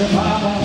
the power